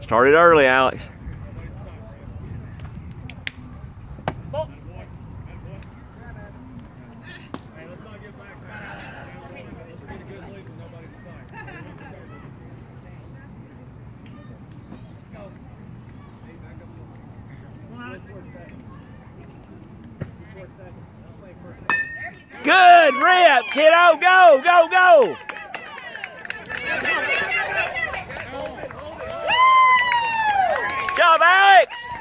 Started early, Alex. Good rip, kiddo. Go, go, go. job, Alex!